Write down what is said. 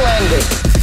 you ended.